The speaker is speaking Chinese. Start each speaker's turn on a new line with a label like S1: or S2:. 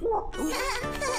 S1: 我。